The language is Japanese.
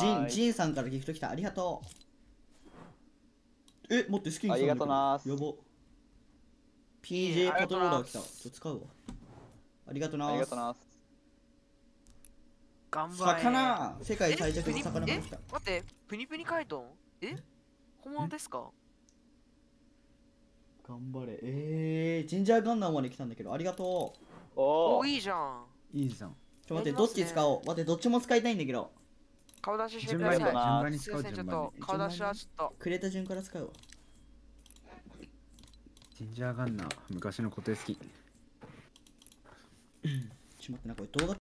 ジン、ジンさんからギフト来た。ありがとう。え、待って、スキンさんありがとうなーやば。PJ パトローラー来た。ちょっと使うわ。ありがとうなーありがとうな頑張れ魚世界最弱のえ魚が来た。待ってプニプニカイトン？え？本物ですか？頑張れ。えー、ジンジャーガンナーまで来たんだけど、ありがとう。おおおいいじゃんいいじゃんちょ、待って、どっち使おう？待って、どっちも使いたいんだけど。顔出しして順ください。番に順番に。使う順番に。と顔出しはちょっと。くれた順から使うわ。ジンジャーガンナー昔の固定好き。ちょ、待ってな、これ動画